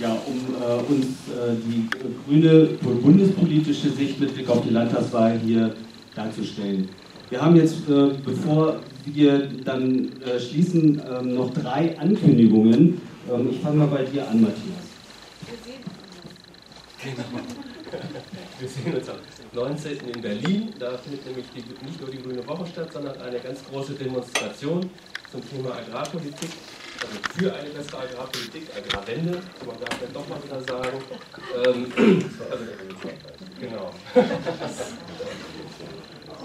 ja, um äh, uns äh, die grüne bundespolitische Sicht mit Blick auf die Landtagswahl hier darzustellen. Wir haben jetzt, äh, bevor wir dann äh, schließen, ähm, noch drei Ankündigungen. Ähm, ich fange mal bei dir an, Matthias. Genau. Wir sehen uns am 19. in Berlin. Da findet nämlich die, nicht nur die Grüne Woche statt, sondern eine ganz große Demonstration zum Thema Agrarpolitik also für eine bessere Agrarpolitik, Agrarwende, man darf dann doch mal wieder sagen. Ähm, also, genau.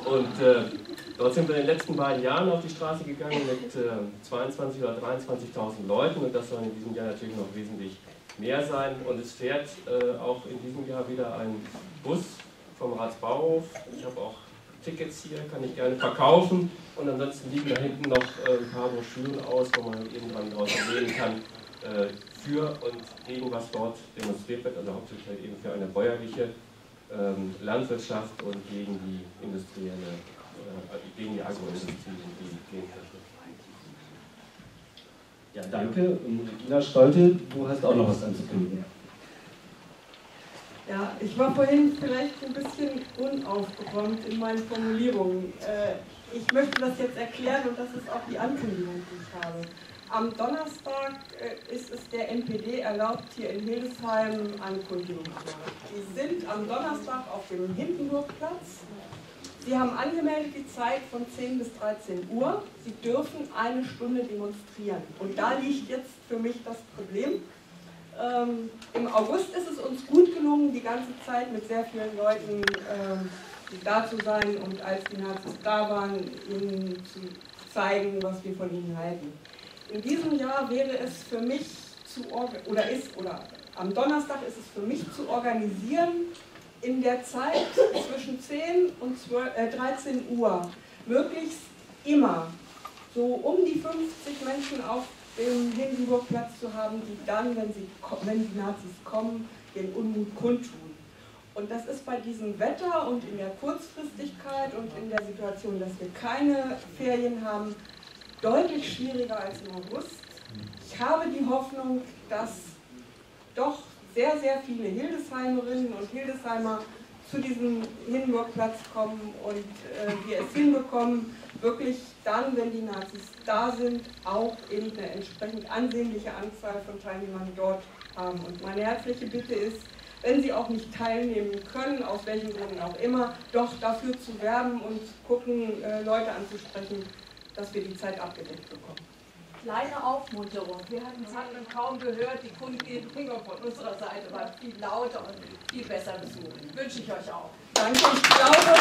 Und äh, dort sind wir in den letzten beiden Jahren auf die Straße gegangen mit äh, 22.000 oder 23.000 Leuten und das soll in diesem Jahr natürlich noch wesentlich mehr sein. Und es fährt äh, auch in diesem Jahr wieder ein Bus vom Ratsbauhof. Ich habe auch Tickets hier, kann ich gerne verkaufen. Und ansonsten liegen da hinten noch äh, ein paar Broschüren aus, wo man irgendwann daraus wählen kann, äh, für und gegen was dort demonstriert wird, also hauptsächlich eben für eine bäuerliche ähm, Landwirtschaft und gegen die industrielle, äh, gegen die Agroindustrie und die Gentechnik. Ja, danke. Und Regina Stolte, du hast auch noch was anzukündigen. Ja, ich war vorhin vielleicht ein bisschen unaufgeräumt in meinen Formulierungen. Äh, ich möchte das jetzt erklären und das ist auch die Ankündigung, die ich habe. Am Donnerstag äh, ist es der NPD erlaubt, hier in Hildesheim Ankündigungen zu machen. Sie sind am Donnerstag auf dem Hindenburgplatz. Sie haben angemeldet die Zeit von 10 bis 13 Uhr. Sie dürfen eine Stunde demonstrieren. Und da liegt jetzt für mich das Problem ähm, Im August ist es uns gut gelungen, die ganze Zeit mit sehr vielen Leuten ähm, da zu sein und als die Nazis da waren, ihnen zu zeigen, was wir von ihnen halten. In diesem Jahr wäre es für mich zu oder ist oder am Donnerstag ist es für mich zu organisieren in der Zeit zwischen 10 und 12, äh, 13 Uhr möglichst immer so um die 50 Menschen auf im Hindenburgplatz zu haben, die dann, wenn, sie, wenn die Nazis kommen, den Unmut kundtun. Und das ist bei diesem Wetter und in der Kurzfristigkeit und in der Situation, dass wir keine Ferien haben, deutlich schwieriger als im August. Ich habe die Hoffnung, dass doch sehr, sehr viele Hildesheimerinnen und Hildesheimer zu diesem Hindenburgplatz kommen und äh, wir es hinbekommen, wirklich dann, wenn die Nazis da sind, auch eben eine entsprechend ansehnliche Anzahl von Teilnehmern dort haben. Und meine herzliche Bitte ist, wenn Sie auch nicht teilnehmen können, aus welchen Gründen auch immer, doch dafür zu werben und gucken, äh, Leute anzusprechen, dass wir die Zeit abgedeckt bekommen kleine Aufmunterung. Wir hatten Zacken kaum gehört, die Kundgebungen von unserer Seite waren viel lauter und viel besser besucht. Wünsche ich euch auch. Danke, ich glaube,